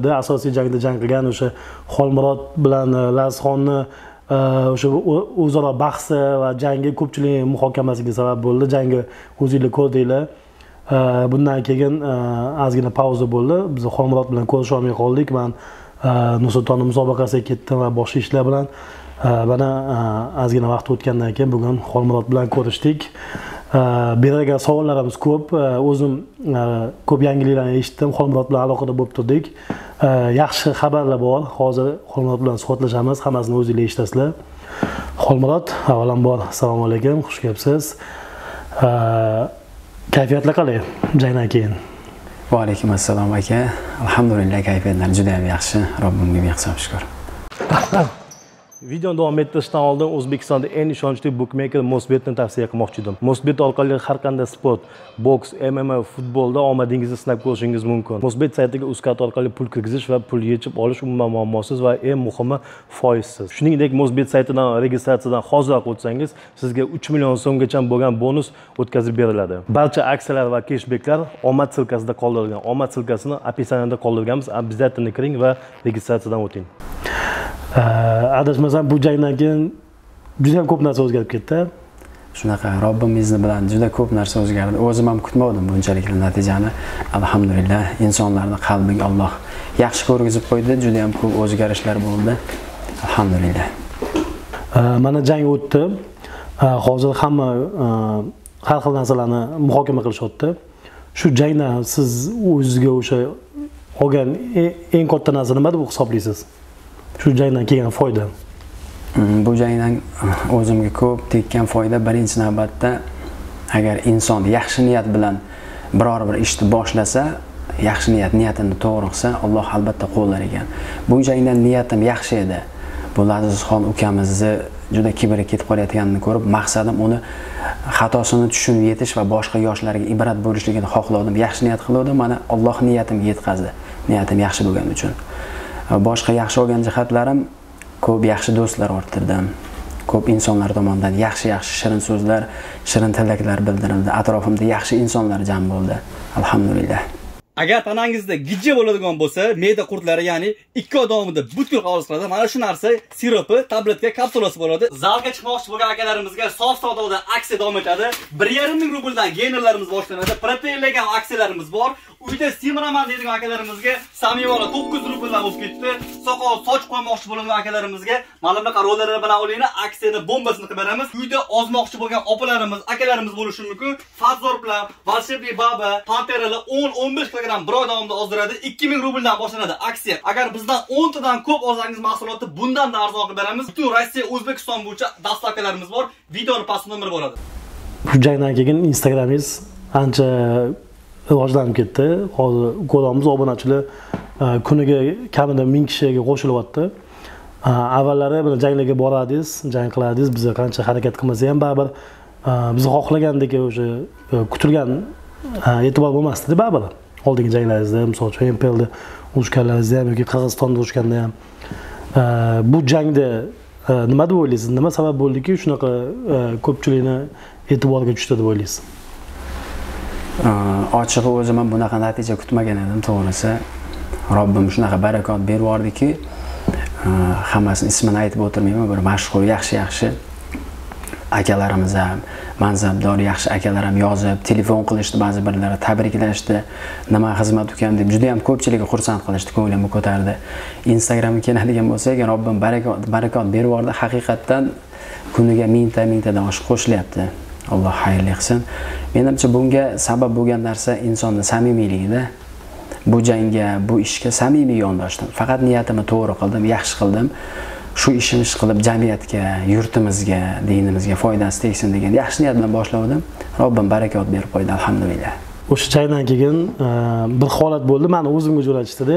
edi asosiy jangda jang qilgan o'sha xolmurod bilan e, lazxonni e, o'sha o'zaro bahsi va jangi ko'pchilik muhokamasiga sabab bo'ldi. Jangi o'zinglar ko'rdinglar. E, bundan keyin ozgina pauza bo'ldi. Biz xolmurod bilan ko'risholmay qoldik. Man nursultonni musobaqasiga ketdim va boshqa ishlar bilan mana ozgina vaqt o'tgandan keyin bugun xolmurod bilan ko'rishdik. Berilgan savollarimiz ko'p. O'zim ko'p yangiliklarni eshitdim. Xolmurod bilan aloqada bo'lib turdik. Yaxshi xabarlar bor. Hozir xolmurod bilan suhbatlashamiz. Hammasini o'zinglar eshitasizlar. Xolmurod avvalambor assalomu alaykum. Xush kelibsiz. Kayfiyatlar qalay jangdan keyin. Va alaykum assalom aka. Alhamdulillah kayfiyatlar juda ham yaxshi. Robbimga ming hisob shukur videoni davom ettirishdan oldin o'zbekistonda eng ishonchli bukmeker mosbetni tavsiya qilmoqchi edim. Mosbet orqali har qanday sport boks mma futbolda omadingizni sinab ko'rishingiz mumkin. Mosbet saytiga uzkart orqali pul kirgizish va pul yechib olish umuman muammosiz va eng muhimi foizsiz. Shuningdek mosbet saytidan registratsiyadan hoziroq o'tsangiz sizga 3 million so'mgacha bo'lgan bonus o'tkazib beriladi. Barcha aksiyalar va keshbeklar omad silkasida qoldirilgan. Omad silkasini описаниеda qoldirganmiz. Обязательно kiring va registratsiyadan o'ting. Adashmasam bu jangdan keyin juda ko'p narsa o'zgarib ketdi. Shunaqa robbim izni bilan juda ko'p narsa o'zgardi. O'zim ham kutmovdim bunchalikli natijani. Alhamdulillah insonlarni qalbiga alloh yaxshi ko'rgizib qo'ydi. Juda ham ko'p o'zgarishlar bo'ldi. Alhamdulillah. Э, mana jang o'tdi. Э, hozir hamma э, har xil narsalarni muhokama qilishyapti shu jangdan siz o'zizga o'sha olgan e- eng katta narsa nima deb hisoblaysiz shu jangdan kelgan foyda? Mm, bu jangdan uh, o'zimga ko'p tekkan foyda birinchi navbatda agar inson yaxshi niyat bilan biror bir ishni boshlasa yaxshi niyat niyatini to'g'ri qilsa alloh albatta qo'llar ekan. Bu jangdan niyatim yaxshi edi. Bu azizxon ukamizni juda kibri ketib qolayotganini ko'rib maqsadim uni xatosini tushunib yetish va boshqa yoshlarga ibrat bo'lishligini xohlovdim yaxshi niyat qiluvdim mana alloh niyatimga yetkazdi. Niyatim yaxshi bo'lgani uchun. Boshqa yaxshi olgan jihatlarim ko'p yaxshi do'stlar orttirdim ko'p insonlar tomonidan yaxshi yaxshi shirin so'zlar shirin tilaklar bildirildi atrofimda yaxshi insonlar jam bo'ldi alhamdulillah agar tanangizda gijja bo'ladigan bo'lsa me'da qurtlari ya'ni ikki oy davomida butkul xalos qiladi mana shu narsa siropi tabletka kapsulasi bo'ladi. Zalga chiqmoqchi bo'lgan akalarimizga sof savdoda aksiya davom etadi. Bir yarim ming rubldan geynerlarimiz boshlanadi. Proteinlagan aksiyalarimiz bor. Uyda semiraman deydigan akalarimizga samivora to'qqiz rubldan bo'lib ketdi. Soqol soch qo'ymoqchi bo'lgan akalarimizga mana bunaqa rollerlar bilan olinglar aksiyani bombasini qilib beramiz. Uyda ozmoqchi bo'lgan opalarimiz akalarimiz bo'lishi mumkin. Fazor bilan волшебный baba panteralar 10-15 kilogramm bir oy davomida ozdiradi 2000 rubldan boshlanadi aksiya. Agar bizdan 10 tadan ko'p olsangiz mahsulotni bundan da arzon qilib beramiz. Butun rossiya o'zbekiston bo'yicha dastavkalarimiz bor. Videoni pastda nomer bo'ladi. Shu jangdan keyin instagramingiz ancha rivojlanib ketdi. Hozir ko'ryapmiz obunachilar e, kuniga kamida ming kishiga qo'shilyapti. E, avvallari bir janglarga borardingiz jang qilardingiz biz qancha harakat qilmasak ham baribir e, biz xohlagandek o'sha kutilgan e'tibor bo'lmasdida baribir. Oldingi janglaringizda misol uchun mplda urushganlaringizda ham yoki qirg'izistonda urushganda ham bu jangda nima deb o'ylaysiz? Nima sabab bo'ldiki? Shunaqa ko'pchilikni e'tiboriga tushdi deb o'ylaysiz? Ochig'i o'zim ham bunaqa natija kutmagan edim to'g'risi. Robbim shunaqa barakot berib yubordiki hammasini ismini aytib o'tirmayman bir mashhur yaxshi yaxshi akalarimiz ham mansabdor yaxshi akalar ham yozib telefon qilishdi ba'zi birlari tabriklashdi nima xizmat ukam deb juda yam ko'pchiligi xursand qilishdi ko'nglimni ko'tardi. Instagramga keladigan bo'lsak robbim barakot barakot berib yubordi haqiqatdan kuniga mingta mingtadan oshiq qo'shilyapti. Alloh xayrli qilsin. Menimcha bunga sabab bo'lgan narsa insonni samimiyligida bu jangga bu ishga samimiy yondoshdim faqat niyatimni to'g'ri qildim yaxshi qildim. Shu ishimni qilib jamiyatga yurtimizga dinimizga foydasi tegsin degan yaxshi niyat bilan boshladim robbim barakot berib qo'ydi alhamdulillah. O'sha jangdan keyin e, bir holat bo'ldi. Mani o'zimga jo'natishdida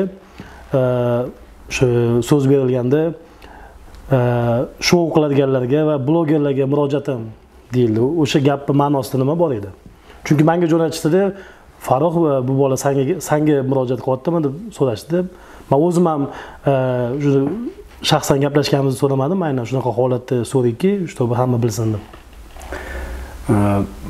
o'sha e, so'z berilganda e, shou qiladiganlarga va blogerlarga murojaatim deyildi. O'sha gapni ma'nosida nima bor edi? Chunki manga jo'natishdida farruh bu bola sanga sanga murojaat qilyaptimi deb so'rashdi. Man o'zim ham e, juda shaxsan gaplashganimizni so'ramadim. Aynan shunaqa holatda so'raydiki чтобы hamma bilsin deb. E,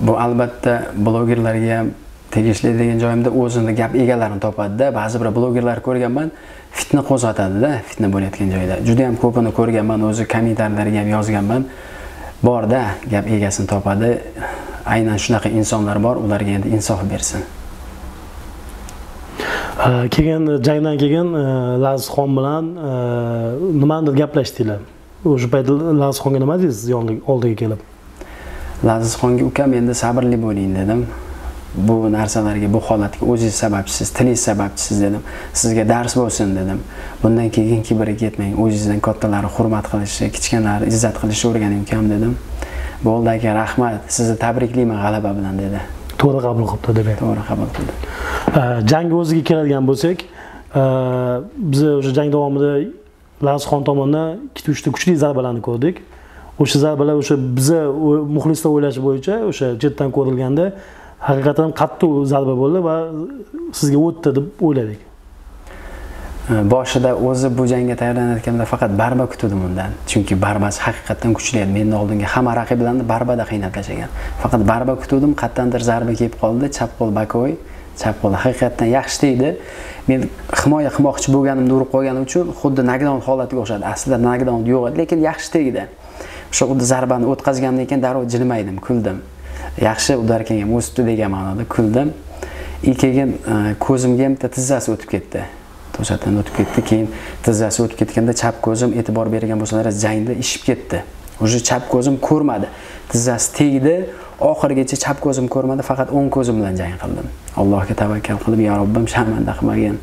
bu albatta blogerlarga ham tegishli degan joyimda o'zini gap egalarini topadida. Ba'zi bir blogerlar ko'rganman fitna qo'zg'atadida fitna bo'layotgan joyda. Juda yam ko'pini ko'rganman o'zi kommentariylarga ham yozganman. Borda gap egasini topadi. Aynan shunaqa insonlar bor ularga endi insof bersin. Keyin jangdan keyin e, lazizxon bilan e, nimanidir gaplashdinglar o'sha payt lazizxonga nima dedingiz oldiga kelib? Lazizxonga ukam endi sabrli bo'ling dedim bu narsalarga bu holatga o'zingiz sababchisiz tilingiz sababchisiz dedim. Sizga dars bo'lsin dedim. Bundan keyin kibrga ketmang o'zingizdan kattalari hurmat qilishni kichkinalarni izzat qilishni o'rganing ukam dedim. Bo'ldi aka rahmat. Sizni tabriklayman g'alaba bilan dedi. To'g'ri qabul qilibdi demak. To'g'ri qabul qildi. Jangga o'ziga keladigan bo'lsak biz o'sha jang davomida lazizxon tomonidan ikkita uchta kuchli zarbalarni ko'rdik. O'sha zarbalar o'sha biza muxlislar o'ylashi bo'yicha o'sha chetdan ko'rilganda haqiqatan qattiq zarba bo'ldi va sizga o'tdi deb o'yladik. Boshida o'zi bu jangga tayyorlanayotganimda faqat barba kutuvdim undan. Chunki barbasi haqiqatdan kuchli edi. Mendan oldinga hamma raqiblarni barbada qiynab faqat barba kutuvdim qayerdandir zarba kelib qoldi. Chap qo'l bakoy chap qo'l haqiqatdan yaxshi tegdi men himoya qilmoqchi bo'lganimda urib qo'yganim uchun xuddi nokdaun holatiga o'xshadi. Aslida nokdaun yo'q edi lekin yaxshi tegdi. O'sha xuddi zarbani o'tkazgandan keyin darrov jilmaydim kuldim. Yaxshi udarkan ham o'sibdi degan ma'noda kuldim. И keyin ko'zimga ham bitta tizzasi o'tib ketdi. To'satdan o'tib ketdi keyin tizzasi o'tib ketganda chap ko'zim e'tibor bergan bo'lsalar jangda ishib ketdi. Уже chap ko'zim ko'rmadi. Tizzasi tegdi oxirigacha chap ko'zim ko'rmadi faqat o'ng ko'zim bilan jang qildim. Allohga tavakkal qilib yo robbim sharmanda qilmagin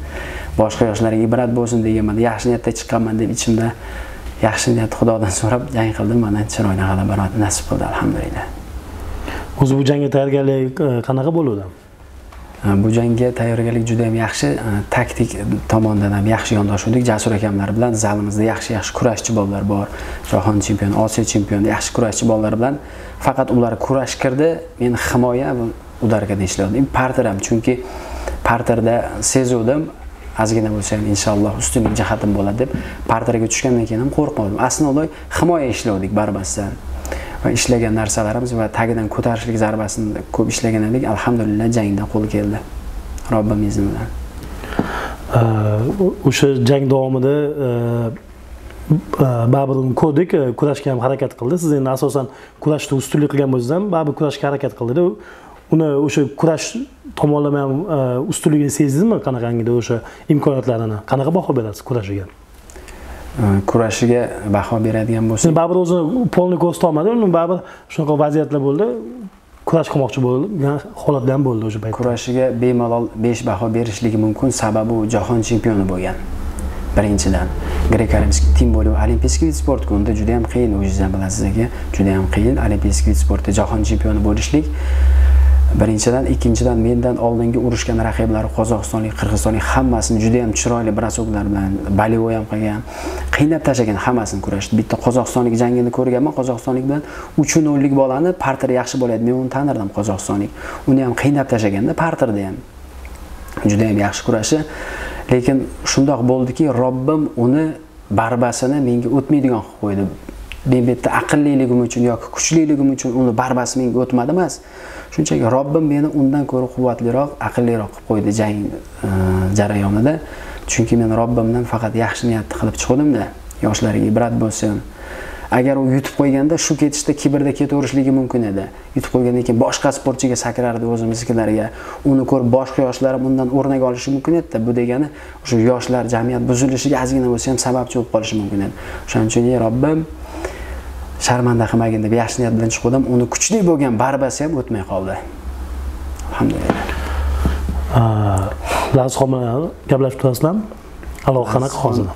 boshqa yoshlarga ibrat bo'lsin deganman yaxshi niyatda chiqqanman deb ichimda yaxshi niyat xudodan so'rab jang qildim mana chiroyli g'alaba nasib qildi alhamdulillah. O'zi bu jangga tayyorgarlik e, qanaqa bo'luvdi e, bu jangga tayyorgarlik juda ham yaxshi e, taktik tomondan ham yaxshi yondashuvdik jasur akamlar bilan zalimizda yaxshi yaxshi kurashchi bolalar bor. Jahon chempioni osiyo chempioni yaxshi kurashchi bolalar bilan. Faqat ular kurash kirdi. Men himoya va udarkada ishladim parter ham chunki parterda sezuvdim. Ozgina bo'lsa ham inshaalloh ustunlik jihatim bo'ladi deb parterga tushgandan keyin ham qo'rqmadim asli himoya ishlavdik barbasdan va ishlagan narsalarimiz va tagidan ko'tarishlik zarbasini ko'p ishlagan edik. Alhamdulillah jangda qo'l keldi. Robbim izni bilan o'sha jang davomida e, baribir ko'rdik. E, kurashga ham harakat qildi. Siz endi asosan kurashda ustunlik qilgan bo'lsangiz ham baribir kurashga harakat qildida uni o'sha kurash tomonlama ham e, ustunligini sezdingizmi qanaqangida o'sha imkoniyatlarini? Qanaqa baho berasiz kurashiga? Kurashiga baho beradigan bo'lsak baribir o'zini polniy ko'rsatolmadi uni baribir shunaqa vaziyatlar bo'ldi. Kurash qilmoqchi bo'lgan holatda ham bo'ldi o'sha paytda. Kurashiga bemalol besh baho berishligi mumkin. Sababi u jahon chempioni bo'lgan. Birinchidan grek olimpiskiy тем более olimpiskiy vид sportga unda juda yam qiyin o'zingiz ham bilasiz aka juda yam qiyin olimpiskiy vид sportda jahon chempioni bo'lishlik birinchidan ikkinchidan mendan oldingi urushgan raqiblari qozog'istonlik qirg'izistonlik hammasini juda yam chiroyli brasoklar bilan bolevой ham qilgan qiynab tashlagan hammasini kurashdi. Bitta qozog'istonlik jangini ko'rganman qozog'istonlik bilan uchu nollik bolani parteri yaxshi bo'laydi. Men uni tanirdim qozog'istonlik. Uni ham qiynab tashlaganda parterda ham. Juda yam yaxshi kurashi. Lekin shundoq bo'ldiki robbim uni barbasini menga o'tmaydigan qilib qo'ydi. Men bu yerda aqlliligim uchun yoki kuchliligim uchun uni barbasi menga o'tmadi emas. Shunchaki robbim meni undan ko'ra quvvatliroq aqlliroq qilib qo'ydi jang e, jarayonida. Chunki men robbimdan faqat yaxshi niyatni qilib chiqdimda yoshlarga ibrat bo'lsin. Agar u yutib qo'yganda shu ketishda kibrda ketaverishligi mumkin edi. Yutib qo'ygandan keyin boshqa sportchiga sakrardi o'zimiznikilarga. Uni ko'rib boshqa yoshlar undan o'rnak olishi mumkin edida bu degani o'sha yoshlar jamiyat buzilishiga ozgina bo'lsa ham sababchi bo'lib qolishi mumkin edi. O'shaning uchun ey robbim sharmanda qilmagin deb yaxshi niyat bilan chiqdim uni kuchli bo'lgan barbasi ham o'tmay qoldi. Alhamdulillah. Lazizxon bilan gaplashib turasizlarmi aloqa qanaqa hozir?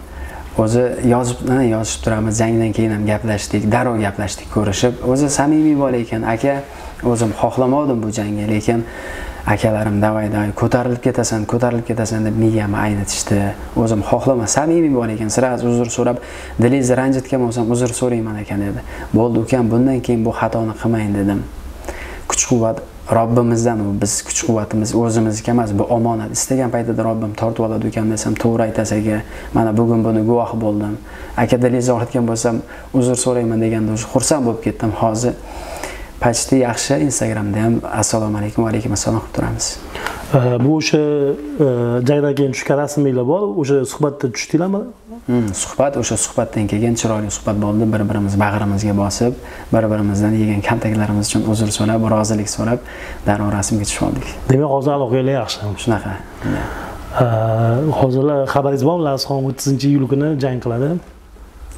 O'zi yozib yozishib turamiz. Jangdan keyin ham gaplashdik darrov gaplashdik ko'rishib. O'zi samimiy bola ekan. Aka o'zim xohlamadim bu jangga lekin akalarim davay davay ko'tarilib ketasan ko'tarilib ketasan deb miyamni aynitishdi. O'zim xohlama samimiy bor ekan. Сразу uzr so'rab dilingizni ranjitgan bo'lsam uzr so'rayman ekan dedi. Bo'ldi ukam bundan keyin bu xatoni qilmang dedim. Kuch quvvat robbimizdan u biz kuch quvvatimiz o'zimizniki emas bu omonat. Istagan paytida robbim tortib oladi ukam desam to'g'ri aytasiz aka mana bugun buni guvohi bo'ldim. Aka dilingizni og'ritgan bo'lsam uzr so'rayman deganda уже xursand bo'lib ketdim. Hozir почти yaxshi instagramda ham assalomu alaykum va alaykum assalom qilib turamiz. Bu o'sha e, jangdan keyin tushgan rasminglar bor o'sha suhbatda tushdinglarmi Hmm, suhbat o'sha suhbatdan keyin chiroyli suhbat bo'ldi. Bir birimiz bag'rimizga bosib bir birimizdan yegan kaltaklarimiz uchun uzr so'rab rozilik so'rab darrov rasmga tushib oldik. Demak hozir aloqanglar yaxshi. Shunaqa. E, hozir xabaringiz bormi? Lasxon o'ttizinchi iyul kuni jang qiladi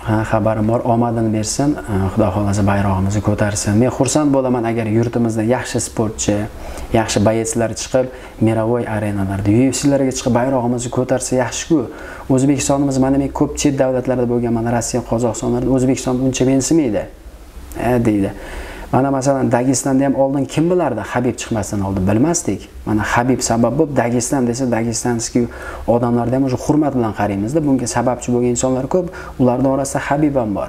ha xabarim bor. Omadini bersin. Xudo xohlasa bayrog'imizni ko'tarsin. Men xursand bo'laman agar yurtimizda yaxshi sportchi yaxshi boyetslar chiqib mировой arenalarda ufclarga chiqib bayrog'imizni ko'tarsa yaxshiku. O'zbekistonimiz mana men ko'p chet davlatlarda bo'lganman rossiya qozog'istonlarda o'zbekiston uncha mensimaydi. E, deydi. Mana masalan dagistonda ham oldin kim bilardi habib chiqmasdan oldin? Bilmasdik. Mana habib sabab bo'lib dagiston desa dagistanskiy odamlarda ham уже hurmat bilan qaraymizda. Bunga sababchi bo'lgan insonlar ko'p. Ularni orasida habib ham bor.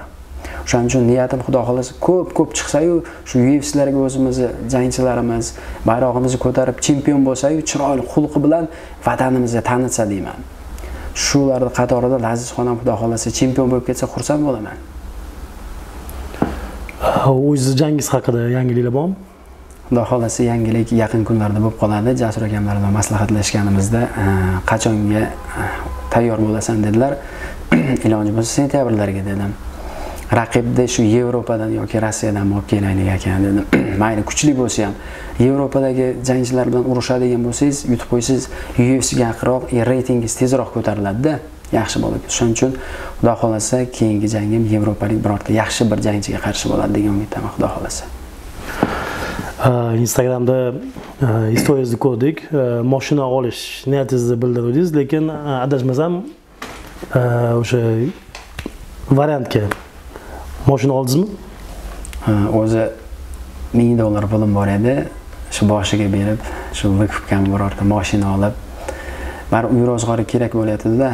O'shaning uchun niyatim xudo xohlasa ko'p ko'p chiqsayu shu ufclarga o'zimizni jangchilarimiz bayrog'imizni ko'tarib chempion bo'lsayu chiroyli xulqi bilan vatanimizni tanitsa deyman. Shularni qatorida lazizxon ham xudo xohlasa chempion bo'lib ketsa xursand bo'laman. O'zizni jangingiz haqida yangiliklar bormi? Xudo xohlasa yangilik yaqin kunlarda bo'lib qoladi. Jasur akamlar bilan maslahatlashganimizda e, qachonga e, tayyor bo'lasan dedilar. Iloji bo'lsa sentyabrlarga dedim. Raqibni shu yevropadan yoki rossiyadan olib kelaylik ekan dedim. Mayli kuchli bo'lsa ham. Yevropadagi jangchilar bilan urushadigan bo'lsangiz yutib qo'ysangiz ufcga yaqinroq e, reytingingiz tezroq ko'tariladida. Yaxshi bo'ladi shuning uchun xudo xohlasa keyingi jangim yevropalik birorta yaxshi bir jangchiga qarshi bo'ladi degan umiddaman xudo xohlasa. Instagramda historiyangizni ko'rdik. Moshina olish niyatingizni bildirdingiz lekin adashmasam o'sha variantga moshina oldingizmi? O'zi ming dollar pulim bor edi. Shu boshiga berib shu vыкупкам birorta moshina olib baribir uy ro'zg'ori kerak bo'layotganda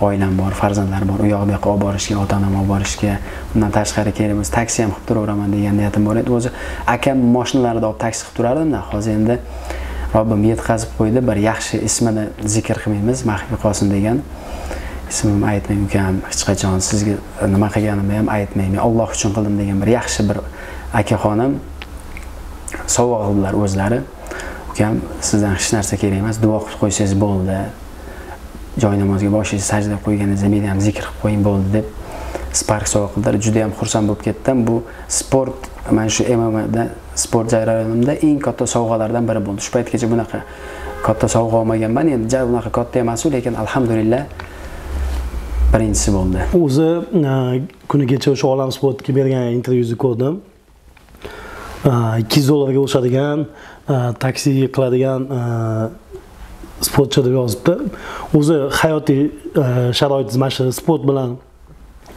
oilam bor farzandlarim bor u yoq bu yoqqa olib borishga ota onam olib borishga undan tashqari kerak bo'lsa taksi ham qilib turaveraman degan niyatim bor edi. O'zi akam moshinalarida olib taksi qilib turardimda hozir endi robbim yetkazib qo'ydi bir yaxshi ismini zikr qilmaymiz maxfiy qolsin degan ismimni aytmang ukam hech qachon sizga nima qilganimni ham aytmayman alloh uchun qildim degan bir yaxshi bir akaxonim sovg'a qildilar o'zlari. Ukam sizdan hech narsa kerak emas duo qilib qo'ysangiz bo'ldi. Joy namozga boshingizni sajdaga qo'yganingizda meni ham zikr qilib qo'ying bo'ldi deb spark sovg'a qildilar. Juda yam xursand bo'lib ketdim bu sport mana shu mmda sport jarayonimda eng katta sovg'alardan biri bo'ldi. Shu paytgacha bunaqa katta sovg'a olmaganman. Endi ja unaqa katta emasu lekin alhamdulillah birinchisi bo'ldi. O'zi e, kuni kecha o'sha olam sportga bergan intervyuzni ko'rdim. E, ikki yuz dollarga o'sadigan e, taksi qiladigan sportchi deb yozibdi. O'zi hayotiy e, sharoit mana shu sport bilan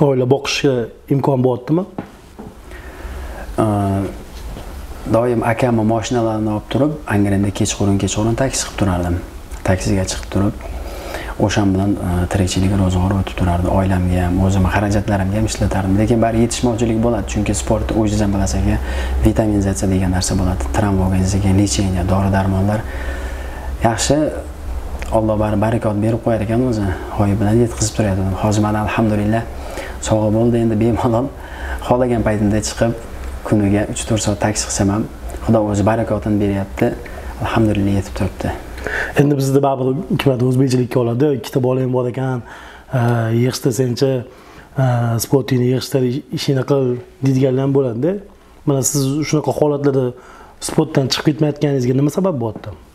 oila boqishga imkon bo'lyaptimi e, doim akamni mashinalarini olib turib angrenda kechqurun kechqurun taksi qilib turardim. Taksiga chiqib turib o'shan bilan e, tirikchilik ro'zg'or o'tib turardi oilamga ham o'zimni xarajatlarimga ham ishlatardim. Lekin baribir yetishmovchilik bo'ladi chunki sportni o'zingiz ham bilasiz vitaminizatsiya degan narsa bo'ladi. Travmogenizaga lecheniya dori darmonlar yaxshi alloh bari barakot berib qo'yar ekan o'zi hoyi bilan yetkazib turadi hozir mana alhamdulillah sovg'a bo'ldi endi bemalol xohlagan paytimda chiqib kuniga uch to'rt soat taksi qilsam ham xudo o'zi barakotini beryapti. Alhamdulillah yetib turibdi. Endi bizda baribir kimlardir o'zbekchilikka oladi ikkita bolang bor ekan e, yig'ishtirsanchi e, sportingni yig'ishtir ishingni qil deydiganlar ham bo'ladida. Mana siz shunaqa holatlarda sportdan chiqib ketmayotganingizga nima sabab bo'lyapti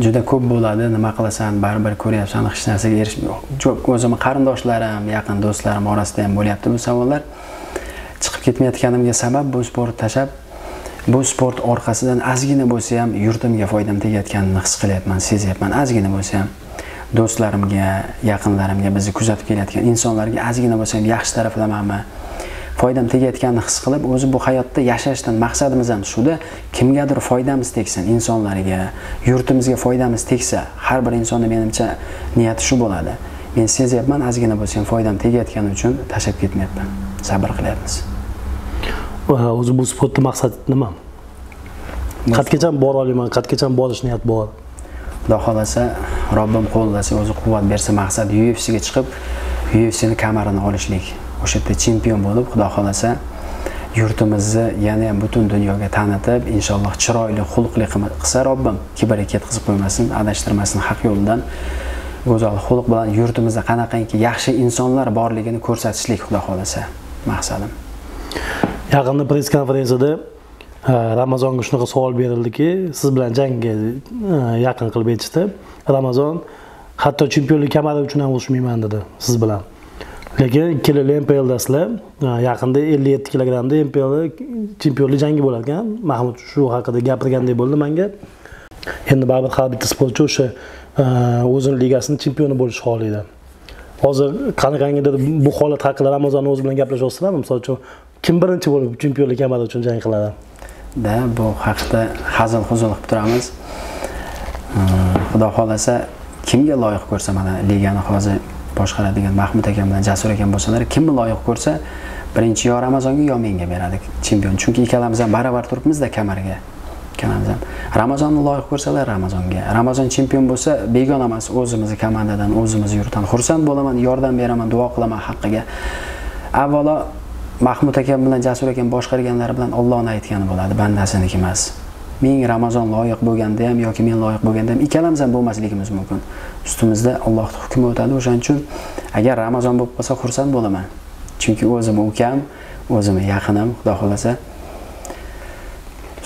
juda ko'p bo'ladi. Nima qilasan? Baribir ko'ryapsan hech narsaga erishmay o'zimni qarindoshlarim yaqin do'stlarim orasida ham bo'lyapti bu savollar. Chiqib ketmayotganimga sabab bu sportni tashlab bu sport orqasidan ozgina bo'lsa ham yurtimga foydam tegayotganini his qilyapman sezyapman. Ozgina bo'lsa ham do'stlarimga yaqinlarimga bizni kuzatib kelayotgan insonlarga ozgina bo'lsa ham yaxshi taraflamanmi foydam tegayotganini his qilib o'zi bu hayotda yashashdan maqsadimiz ham shuda. Kimgadir foydamiz tegsin insonlarga yurtimizga foydamiz tegsa har bir insonni menimcha niyati shu bo'ladi. Men sezyapman ozgina bo'lsa ham foydam tegayotgani uchun tashlab ketmayapman. Sabr qilyapmiz. O'zi bu sportni maqsadi nima? Qayergacha bora olaman qayergacha borish niyat bor. Xudo xohlasa robbim qo'llasa o'zi quvvat bersa maqsad ufcga chiqib ufcni kamarini olishlik o'sha yerda chempion bo'lib xudo xohlasa yurtimizni yana ham butun dunyoga tanitib inshaalloh chiroyli xulqli qilsa robbim kibrga qilib qo'ymasin adashtirmasin haq yo'ldan go'zal xulq bilan yurtimizda qanaqangi yaxshi insonlar borligini ko'rsatishlik xudo xohlasa maqsadim. Yaqinda press konferensiyada e, ramazonga shunaqa savol berildiki siz bilan jangga e, yaqin qilib aytishdi ramazon hatto chempionlik kamari uchun ham urushmayman dedi siz bilan. Lekin ikkala mpl dastlab yaqinda ellik yetti kilogrammda mpl chempionlik jangi bo'lar ekan mahmud shu haqida gapirgandek bo'ldi manga. Endi baribir har bitta sportchi o'sha o'zini ligasini chempioni bo'lishni xohlaydi hozir qanaqangidir bu holat haqida ramazonni o'zi bilan gaplashyapsizlarmi misol uchun kim birinchi bo'lib chempionlik kamari uchun jang qiladi? Da bu haqida hazil huzul qilib turamiz. Xudo xohlasa kimga loyiq ko'rsa mana ligani hozir boshqaradigan mahmud akam bilan jasur akam bo'lsalar kimni loyiq ko'rsa birinchi yo ramazonga yo menga beradi chempion. Chunki ikkalamiz ham baravar turibmizda kamarga ikkalamiz ham ramazonni loyiq ko'rsalar ramazonga. Ramazon chempion bo'lsa begona emas o'zimizni komandadan o'zimizni yurtdan xursand bo'laman yordam beraman duo qilaman haqqiga. Avvalo mahmud akam bilan jasur akam boshqarganlari bilan ollohni aytgani bo'ladi bandasiniki emas. Ming ramazon loyiq bo'lganda ham yoki men loyiq bo'lganda ham ikkalamiz ham bo'lmasligimiz mumkin. Ustimizda allohni hukmi o'tadi o'shaning uchun agar ramazon bo'lib qolsa xursand bo'laman. Chunki o'zim ukam o'zimni yaqinim xudo xohlasa.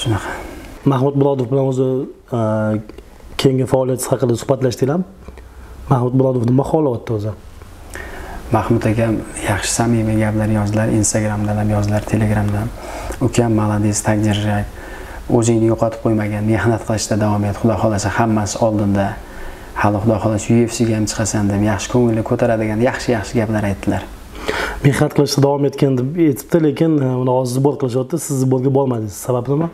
Shunaqa. Mahmud murodov bilan o'zi e, keyingi faoliyatingiz haqida suhbatlashdinglarmi mahmud murodov nima holatda o'zi? Mahmud akam yaxshi samimiy gaplar yozdilar instagramdan ham yozdilar telegramdan. Ukam молодец так держать o'zingni yo'qotib qo'ymagin mehnat qilishda davom et. Xudo xohlasa hammasi oldinda. Hali xudo xohlasa ufcga ham chiqasan deb yaxshi ko'ngilni ko'taradigan yaxshi yaxshi gaplar aytdilar. Mehnat qilishda davom etgan deb aytibdi lekin e, uni hozir zibor qilishyapti siz ziborga bormadingiz. Sababi nima?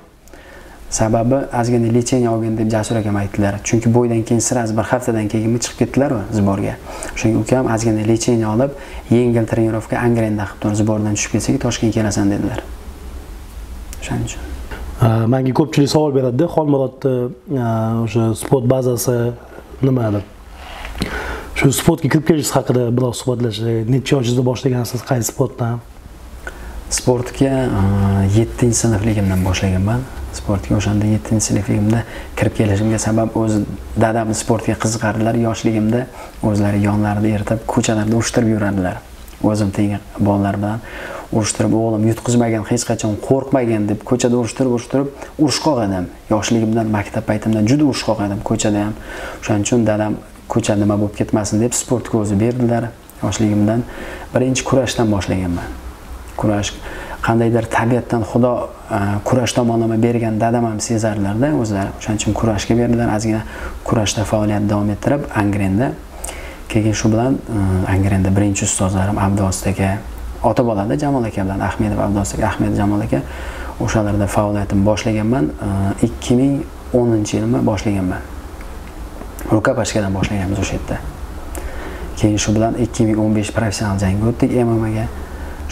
Sababi ozgina lecheniya olgin deb jasur akam aytdilar. Chunki bo'ydan keyin sразу bir haftadan keyin chiqib ketdilaru ziborga? O'shanga ukam ozgina lecheniya olib yengil trenirovka angrenda qilib turib zibordan tushib ketsak toshkentga kelasan dedilar. O'shaning uchun manga ko'pchilik savol beradida xolmurodni e, o'sha sport bazasi nima deb shu sportga kirib kelishingiz haqida biroz suhbatlashaylik necha yoshingizda boshlagansiz? Qaysi sportdan? Sportga e, yettinchi sinfligimdan boshlaganman. Sportga o'shanda yettinchi sinfligimda kirib kelishimga sabab o'zi dadam sportga qiziqardilar. Yoshligimda o'zlari yonlarida eritib ko'chalarda urishtirib yurardilar. O'zim teng bolalar bilan urushtirib o'g'lim yutqizmagan hech qachon qo'rqmagan deb ko'chada urushtirib urushtirib urushqoq edim yoshligimdan maktab paytimdan juda urushqoq edim ko'chada ham. O'shaning uchun dadam ko'cha nima bo'lib ketmasin deb sportga o'zi berdilar. Yoshligimdan birinchi kurashdan boshlaganman. Kurash qandaydir tabiatdan xudo e, kurash tomonlama bergan dadam ham sezarlarda o'zlari o'shaning uchun kurashga berdilar. Ozgina kurashda faoliyat davom ettirib angrenda keyin shu bilan e, angrenda birinchi ustozlarim abduosit aka ota bolada jamol aka bilan ahmedov abduosit aka ahmed jamol aka o'shalarda faoliyatimni boshlaganman. E, ikki ming o'ninchi yilmi boshlaganman. Rukopashkadan boshlaganmiz o'sha yerda. Keyin shu bilan ikki ming o'n besh professional jangga o'tdik mmaga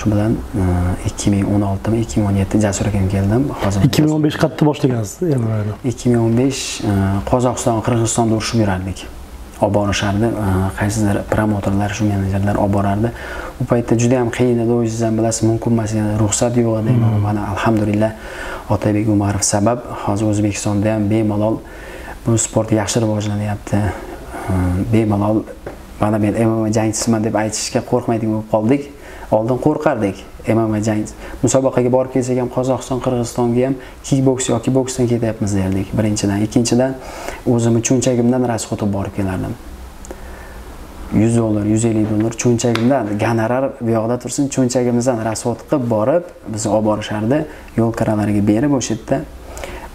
shu bilan e, ikki ming o'n oltimi ikki ming o'n yetti jasur akam keldim. Hozir ikki ming o'n besh qayerda boshlagansiz mmani ikki ming o'n besh e, qozog'iston qirg'izistonda urushib yurardik olib borishardi e, qaysidir promouterlar shu menejerlar olib borardi. U paytda juda yam qiyin edi. O'zingiz ham bilasiz mumkin emas edi. Ruxsat yo'q edi. Hmm. mana alhamdulillah otabek umarov sabab hozir o'zbekistonda ham bemalol bu sport yaxshi rivojlanyapti bemalol mana men mma jangchisiman deb aytishga qo'rqmaydigan bo'lib qoldik. Oldin qo'rqardik mma jangchi musobaqaga borib kelsak ham qozog'iston qirg'izistonga ham kikboks yoki boksdan ketyapmiz derdik birinchidan. Ikkinchidan o'zimni cho'nchagimdan расход borib kelardim. Yuz dollar yuz ellik dollar cho'nchagimdan gonorar bu yoqda tursin cho'nchagimizdan расход qilib borib bizni olib borishardi. Yo'l kiralariga berib o'sha yerda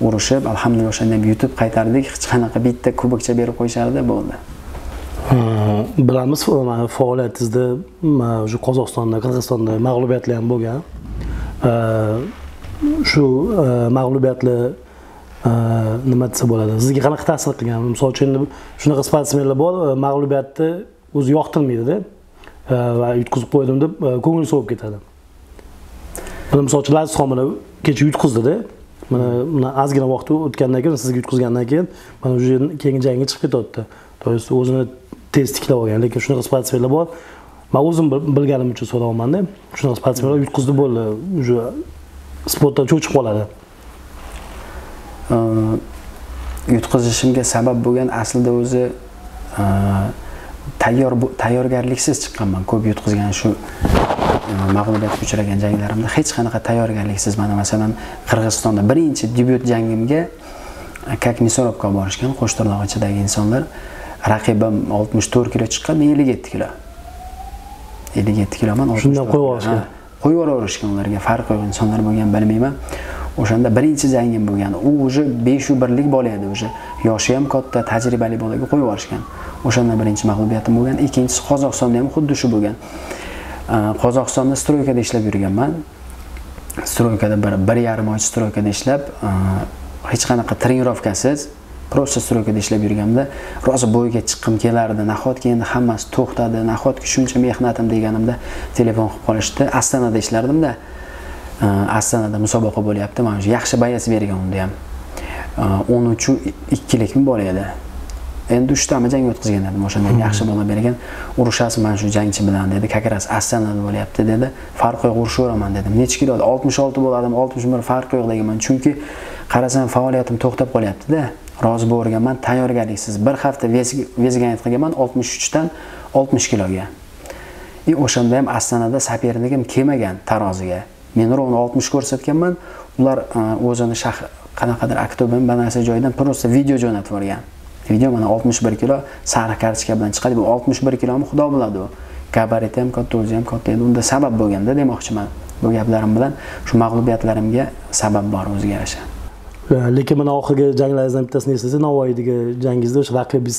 urushib alhamdulillah o'shanda yutib qaytardik. Hech qanaqa bitta kubokcha berib qo'yishardi bo'ldi. Bilamiz faoliyatingizda shu qozog'istonda qirg'izistonda mag'lubiyatlar ham bo'lgan. Э, shu э, mag'lubiyatlar э, nima desa bo'ladi sizga qanaqa ta'sir qilgan? Misol uchun endi shunaqa sportsmenlar bor e, mag'lubiyatni o'zi yoqtirmaydida e, va yutqizib qo'ydim deb e, ko'ngli sovib ketadi. Mana misol uchun laziz homila kecha yutqizdida mana mana ozgina vaqt o'tgandan keyin sizga yutqizgandan keyin mana уже keyingi jangga chiqib ketyapti. То есть o'zini tez tiklab olgan lekin shunaqa sportsmenlar bor. Man o'zim bilganim uchun so'rayapmanda shunaqa sportsmenlar yutqizdi bo'ldi уже sportdan cho'chib qoladi. Yutqizishimga sabab bo'lgan aslida o'zi tayyor tayyorgarliksiz chiqqanman. Ko'p yutqizgan shu mag'lubiyatga uchragan janglarimda hech qanaqa tayyorgarliksiz mana masalan qirg'izistonda birinchi debyut jangimga как мясорубка borishgan qo'shtirnoq ichidagi insonlar raqibim 64 kilo chiqqan men 57 kilo 57 kiloman shundan qo'yib yuborishgan qo'yib yuboraverishgan ularga farqi yo'q insonlar bo'lgan bilmayman. O'shanda birinchi jangim bo'lgan u уже beshu birlik bola edi уже yoshi ham katta tajribali bolaga qo'yib yuborishgan. O'shanda birinchi mag'lubiyatim bo'lgan ikkinchisi qozog'istonda ham xuddi shu bo'lgan. Qozog'istonda stroykada ishlab yurganman. Stroykada bir bir yarim oy stroykada ishlab hech qanaqa trenirovkasiz просто stroykada ishlab yurganimda rosa bo'yiga chiqqim kelardi nahotki endi hammasi to'xtadi nahotki shuncha mehnatim deganimda telefon qilib qolishdi. Astonada ishlardimda astonada musobaqa bo'lyapti mana shu yaxshi boец bergan unda ham. O'n uchu ikkilikmi bola edi? Endi uchtami jang o'tkazgan edim o'shanda yaxshi bola bergan. Urushasiz mana shu jangchi bilan dedi. Как раз astonada bo'lyapti dedi. Farqi yo'q urushaveraman dedim. Nechi kilo? Oltmish olti bo'ladim oltmish bir farqi yo'q deganman. Chunki qarasam faoliyatim to'xtab qolyaptida rozi bo'lganman tayyorgarliksiz bir hafta vezganiyat qilganman oltmish uchdan oltmish kiloga. И o'shanda ham astonada сопернигim kelmagan taroziga. Men ровно oltmish ko'rsatganman. Ular e, o'zini shah qanaqadir aktobin banasi joyidan просто video jo'natib yuborgan. Video mana oltmish bir kilo sariq kartochka bilan chiqadi. Bu oltmish bir kilomi xudo biladi. U gabariti ham katta o'zi ham katta. Edi unda sabab bo'lganda demoqchiman. Bu gaplarim bilan shu mag'lubiyatlarimga sabab bor o'ziga yarasha. Э, lekin mana oxirgi janglaringizdan bittasini eslasak navoiydagi jangingizda o'sha raqibingiz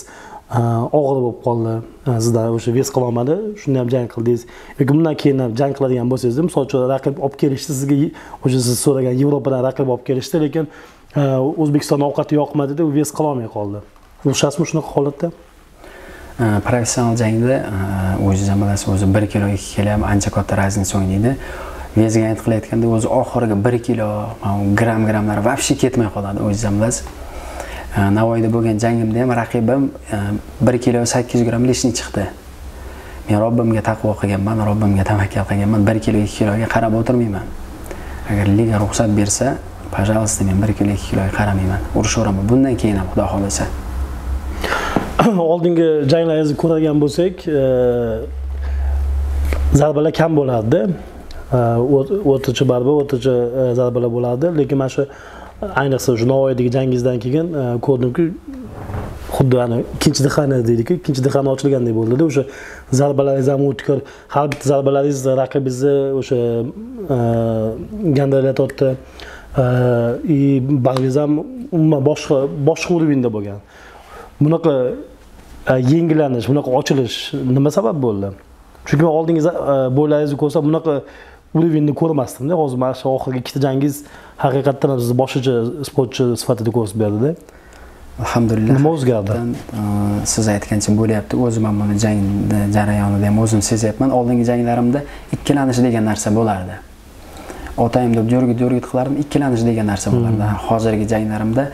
e, og'ir bo'lib qoldi. E, Sizda o'sha vez qilolmadi shunda ham jang qildingiz. Yoki bundan keyin ham jang qiladigan bo'lsangiz misol uchun raqib olib kelishdi sizga o'sha siz so'ragan yevropadan raqib olib kelishdi lekin e, o'zbekiston ovqati yoqmadida u vez qilolmay qoldi. Urishasizmi shunaqa holatda? Professional jangda o'zingiz ham bilasiz o'zi bir kilo ikki kilo ham ancha katta разница o'ynaydi. Vezga ayt qilayotganda o'zi oxirgi bir kilo gramm grammlar вообще ketmay qoladi o'zingiz ham bilasiz navoiyda bo'lgan jangimda ham raqibim bir kilo sakkiz yuz gramm лишний chiqdi. Men robbimga taqvo qilganman robbimga tavakkal qilganman bir kilo ikki kiloga qarab o'tirmayman. Agar liga ruxsat bersa пожалуйста men bir kilo ikki kiloga qaramayman urishaveraman bundan keyin ham xudo xohlasa. Oldingi janglaringizni ko'radigan bo'lsak e, zarbalar kam bo'lardi. O'rtacha baribir o'rtacha zarbalar bo'lardi lekin mana shu ayniqsa shu navoiydagi jangingizdan keyin ko'rdimki xuddi ana ikkinchi dihani deydiku ikkinchi dihani ochilgandek bo'ldida o'sha zarbalaringiz ham o'tkir har bitta zarbalaringiz raqibingizni o'sha gandiralayotdi и bag'ringiz ham umuman boshqa boshqa уровеньda bo'lgan bunaqa yengillanish bunaqa ochilish nima sabab bo'ldi chunki men oldingi bo'ylaringizni ko'rsam bunaqa уровеньni ko'rmasdimda hozir mana shu oxirgi ikkita jangingiz haqiqatdan ham sizni boshqacha sportchi sifatida ko'rsatib berdida alhamdulillah. Nima o'zgardi? Siz aytgancha bo'lyapti. O'zim ham buni jang jarayonida ham o'zim sezyapman. Oldingi janglarimda ikkilanish degan narsa bo'lardi. Otayim deb jo'rgit jo'rgit qilardim ikkilanish degan narsa bo'lardi. Hozirgi janglarimda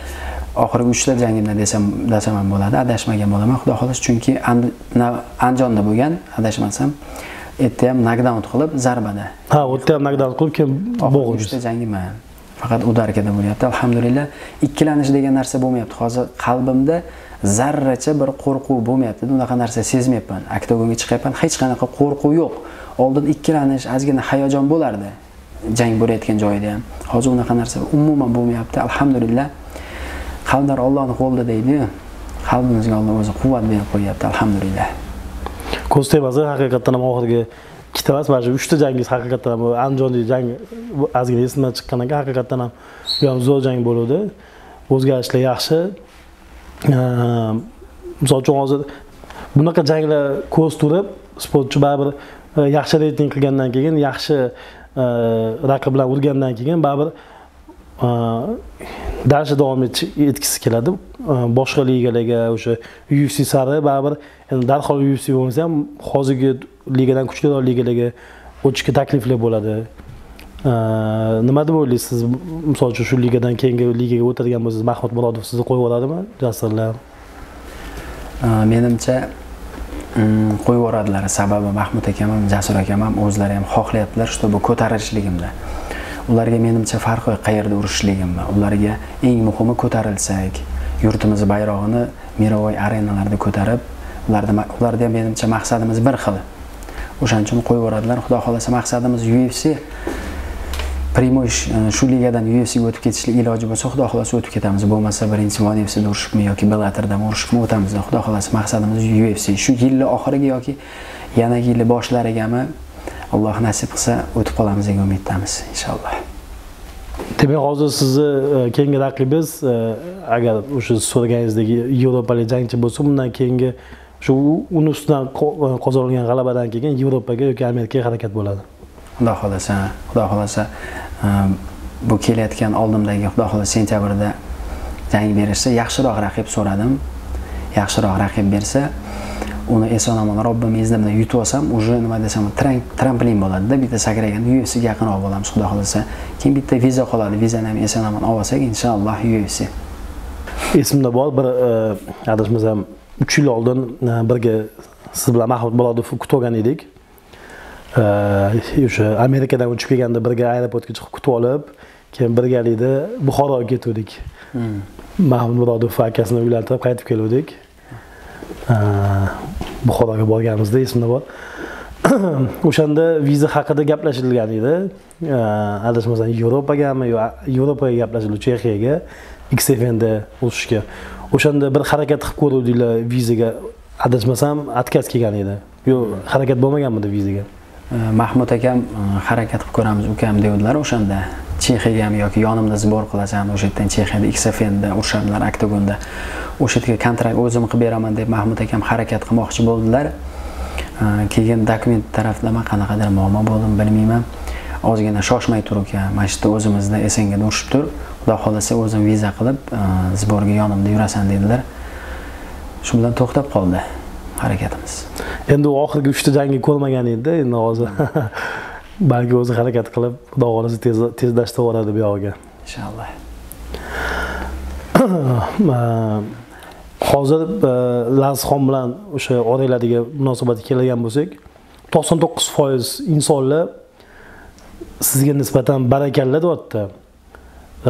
oxirgi uchta jangimda desam desam ham bo'ladi. Adashmagan bo'laman xudo xohlasa. Chunki andijonda bo'lgan adashmasam erta ham nokdaun qilib zarbada. Ha u yerda ham nokdaun qilib keyin bo'g'ib uchta jangim faqat udarkada bo'lyapti. Alhamdulillah ikkilanish degan narsa bo'lmayapti. Hozir qalbimda zarracha bir qo'rquv bo'lmayapti. Unaqa narsa sezmayapman. Oktagonga chiqyapman hech qanaqa qo'rquv yo'q. Oldin ikkilanish ozgina hayajon bo'lardi jang bo'layotgan joyida ham. Hozir unaqa narsa umuman bo'lmayapti. Alhamdulillah qalblar ollohni qo'lida deydiyu qalbimizga olloh o'zi quvvat berib qo'yyapti alhamdulillah ko'z tegmasa haqiqatdan ham oxirgi ikkita emas mana shu uchta jangingiz haqiqatdan ham andijondagi jang ozgina esimdan chiqqandan keyin haqiqatdan ham bu ham zo'r jang bo'luvdi. O'zgarishlar yaxshi. Misol uchun hozir bunaqa janglar ko'z turib sportchi baribir yaxshi reyting qilgandan keyin yaxshi raqib bilan urgandan keyin baribir дальше davom etgisi keladi. Boshqa ligalarga o'sha ufc sari baribir endi darhol ufc bo'lmasa ham hozirgi ligadan kuchliroq ligalarga o'tishga takliflar bo'ladi. Nima deb o'ylaysiz? Misol uchun shu ligadan keyingi ligaga o'tadigan bo'lsangiz mahmud murodov sizni qo'yib yuboradimi jasurlar? Menimcha mm, qo'yib yuboradilar sababi mahmud akam ham jasur akam ham o'zlari ham xohlayaptilar чтобы ko'tarilishligimda. Ularga menimcha farqi qayerda urushishligimni ularga eng muhimi ko'tarilsak yurtimiz bayrog'ini mirovoy arenalarda ko'tarib ularda ularda ham menimcha maqsadimiz bir xil. O'shaning uchun qo'yaveradilar xudo xohlasa maqsadimiz ufc прямой e, shu ligadan ufcga o'tib ketishlik iloji bo'lsa xudo xohlasa o'tib ketamiz. Bo'lmasa birinchi one fcda urishibmi yoki bellatordan urishibmi o'tamiz. Xudo xohlasa maqsadimiz ufc shu yilni oxiriga yoki yana yilni boshlarigami alloh nasib qilsa o'tib qolamiz degan umiddamiz inshaalloh. Demak hozir sizni e, keyingi raqibingiz e, agar o'sha so'raganingizdek yevropalik jangchi bo'lsa bundan keyingi shu uni ustidan qo- qozonilgan g'alabadan keyin yevropaga yoki amerikaga harakat bo'ladi. Xudo xohlasa xudo xohlasa e, bu kelayotgan oldimdagi xudo xohlasa sentyabrda jang berishsa yaxshiroq raqib so'radim. Yaxshiroq raqib bersa uni eson omon robbim bilan yutib olsam уже nima desam tramplin bo'ladida bitta sakraganda ufcga yaqinroq bo'lamiz xudo xohlasa. Keyin bitta viza qoladi. Vizani ham eson omon olib olsak inshaalloh ufc esimda bor bir e, adashmasam uch yil oldin e, birga siz bilan mahmud murodovni kutib olgan edik. E, o'sha amerikadan uchib kelganda birga aeroportga chiqib kutib olib keyin birgalikda buxoroga ketuvdik. Mahmud murodov akasini uylantirib qaytib keluvdik buxoroga borganimizda esimda bor. O'shanda viza haqida gaplashilgan edi. Adashmasam yevropagami yo yevropaga gaplashildi chexiyaga xfnda o'sishga o'shanda bir harakat qilib ko'ruvdinglar vizaga. Adashmasam отказ kelgan edi. Yo'q harakat bo'lmaganmidi vizaga? Mahmud akam harakat qilib ko'ramiz ukam devdilar o'shanda. Chexiyaga ham yoki yonimda sbor qilasan o'sha yerdan chexiyada xfnda urishadilar oktagonda o'sha yerga kontrakt o'zim qilib beraman deb mahmud akam harakat qilmoqchi bo'ldilar. Keyin dokument taraflama qanaqadir muammo bo'ldimi bilmayman. Ozgina shoshmay tur uka mana shu yerda o'zimizda esngada urishib tur xudo xohlasa o'zim viza qilib sborga yonimda yurasan dedilar. Shu bilan to'xtab qoldi harakatimiz. Endi u oxirgi uchta jangni ko'rmagan edi endi hozir balki o'zi harakat qilib xudo xohlasa tez tezlashtirib yuboradi bu yog'iga. Inshaalloh hozir e, lazxon bilan o'sha oranglardagi munosabatga keladigan bo'lsak to'qson to'qqiz foiz insonlar sizga nisbatan barakalla deyapti.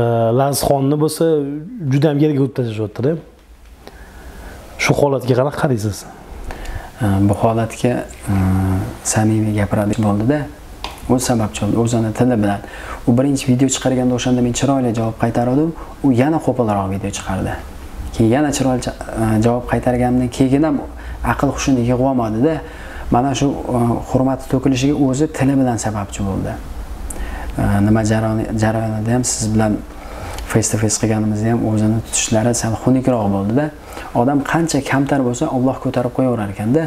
E, lazxonni bo'lsa juda ham yerga urib tashlashyaptida shu holatga qanaqa qaraysiz? E, bu holatga samimiy gapiradi bo'ldida o'z sababchi bo'ldi o'zini tili bilan u birinchi video chiqarganda o'shanda men chiroyli javob qaytardim u yana qo'polroq video chiqardi. Keyin yana chiroyli e, javob qaytarganimdan keyin ham aql hushini yig'ib olmadida mana shu e, hurmati to'kilishiga o'zi tili bilan sababchi bo'ldi. E, nima jarayonida ham siz bilan face to face qilganimizda ham o'zini tutishlari sal xunukroq bo'ldida. Odam qancha kamtar bo'lsa Alloh ko'tarib qo'yaverar ekanda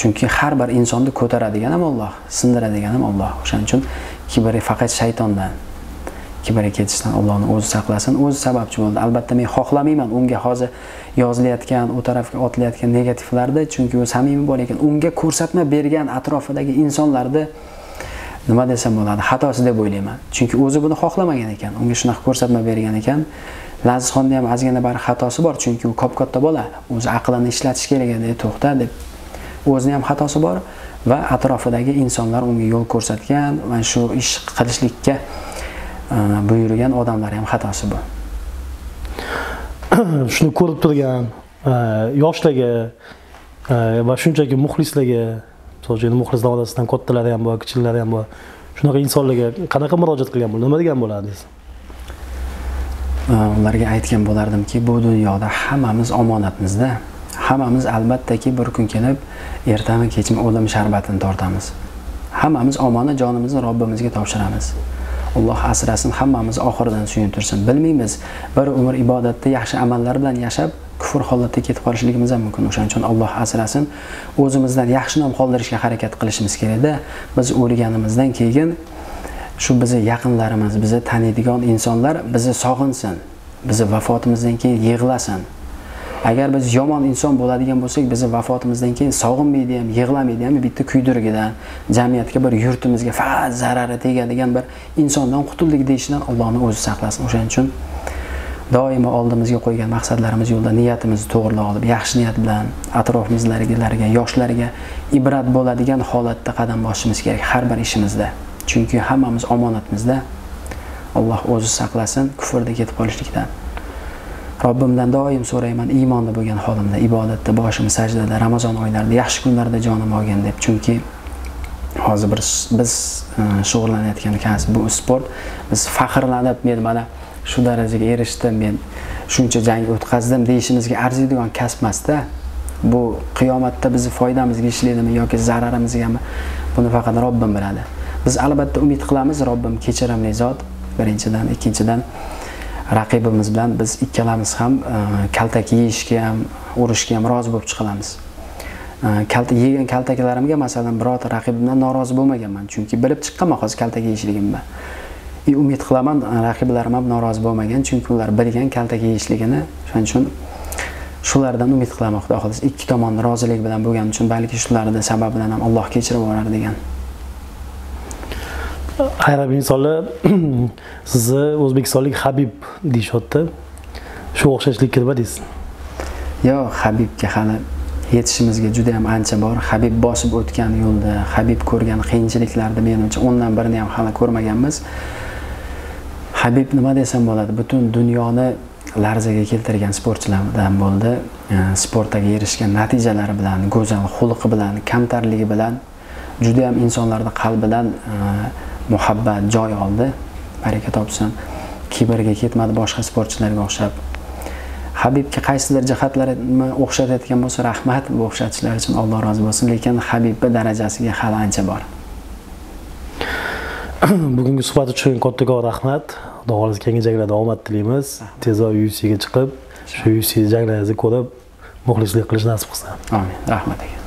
chunki har bir insonni ko'taradigan ham Alloh sindiradigan ham Alloh. O'shaning uchun kibr faqat shaytondan kibrga ketishdan Allohni o'zi saqlasin. O'zi sababchi bo'ldi. Albatta men xohlamayman unga hozir yozilayotgan u tarafga otilayotgan negativlarni chunki u samimiy bor ekan. Unga ko'rsatma bergan atrofidagi insonlarni nima desam bo'ladi? Xatosi deb o'ylayman. Chunki o'zi buni xohlamagan ekan. Unga shunaqa ko'rsatma bergan ekan. Lazizxonni ham ozgina bari xatosi bor chunki u kop katta bola. O'zi aqlini ishlatish kerak edi e, to'xta deb o'zini ham xatosi bor va atrofidagi insonlar unga yo'l ko'rsatgan va shu ish qilishlikka e, buyurgan odamlar ham xatosi bor. Shuni ko'rib turgan e, yoshlarga e, va shunchaki muxlislarga misol uchun muxlislar orasidan kattalari ham bor kichiklari ham bor shunaqa insonlarga qanaqa murojaat qilgan bo'ladi nima degan bo'lardingiz ularga aytgan bo'lardimki bu dunyoda hammamiz omonatmizda hammamiz albattaki bir kun kelib ertami kechmi o'lim sharbatini tortamiz. Hammamiz omonat jonimizni robbimizga topshiramiz. Alloh asrasin hammamiz oxiridan suyuntirsin bilmaymiz bir umr ibodatda yaxshi amallar bilan yashab kufr holatda ketib qolishligimiz ham mumkin. O'shaning uchun alloh asrasin o'zimizdan yaxshi nom qoldirishga harakat qilishimiz kerakda biz o'lganimizdan keyin shu bizni yaqinlarimiz bizni taniydigan insonlar bizni sog'insin bizni vafotimizdan keyin yig'lasin. Agar biz yomon inson bo'ladigan bo'lsak bizni vafotimizdan keyin sog'inmaydi ham yig'lamaydi ham bitta kuydirgidan jamiyatga bir yurtimizga faqat zarari tegadigan bir insondan qutuldik deyishdan allohni o'zi saqlasin. O'shaning uchun doimo oldimizga qo'ygan maqsadlarimiz yo'lida niyatimizni to'g'rilab olib yaxshi niyat bilan atrofimizdagilarga yoshlarga ibrat bo'ladigan holatda qadam bosishimiz kerak har bir ishimizda. Chunki hammamiz omonatimizda alloh o'zi saqlasin kufrda ketib qolishlikdan. Robbimdan doim so'rayman iymonda bo'lgan holimda ibodatda boshim sajdada ramazon oylarida yaxshi kunlarda jonim olgin deb. Chunki hozir bir biz e, shug'ullanayotgan kasb bu sport. Biz faxrlanib men mana shu darajaga erishdim men shuncha jang o'tkazdim deyishimizga arziydigan kasb emasda. Bu qiyomatda bizni foydamizga ishlaydimi yoki zararimizgami buni faqat robbim biladi. Biz albatta umid qilamiz robbim kechirimli zot. Birinchidan ikkinchidan raqibimiz bilan biz ikkalamiz ham e, kaltak yeyishga ham urishga ham rozi bo'lib chiqamiz e, kalta yegan kaltaklarimga masalan birorta raqibimdan norozi bo'lmaganman chunki bilib chiqqanman hozir kaltak yeyishligimni. И umid qilaman raqiblarim ham norozi bo'lmagan chunki ular bilgan kaltak yeyishligini. Shuning uchun shulardan umid qilaman xudo xohlasa. Ikki tomonni rozilik bilan bo'lgani uchun balki shularni sababidan ham alloh kechirib yuborar degan. Ayrim insonlar sizni o'zbekistonlik habib deyishyapti. Shu o'xshashlikka nima deysiz? Yo'q habibga hali yetishimizga juda ham ancha bor. Habib bosib o'tgan yo'lda habib ko'rgan qiyinchiliklarni menimcha o'ndan birini ham hali ko'rmaganmiz. Habib nima desam bo'ladi? Butun dunyoni larzaga keltirgan sportchilardan bo'ldi. Sportdagi erishgan natijalari bilan go'zal xulqi bilan kamtarligi bilan juda ham insonlarni qalbidan e, muhabbat joy oldi. Baraka topsin. Kiberga ketmadi boshqa sportchilarga o'xshab. Habibga qaysidir jihatlarini o'xshatayotgan bo'lsa rahmat bu o'xshatishlar uchun alloh rozi bo'lsin. Lekin habibni darajasiga hali ancha bor. Bugungi suhbat uchun kattakon rahmat. Xudo xohlasa keyingi janglarda omad tilaymiz tezroq ufcga chiqib shu ufc janglaringizni ko'rib muxlislik qilish nasib qilsin. Amin. Rahmat aka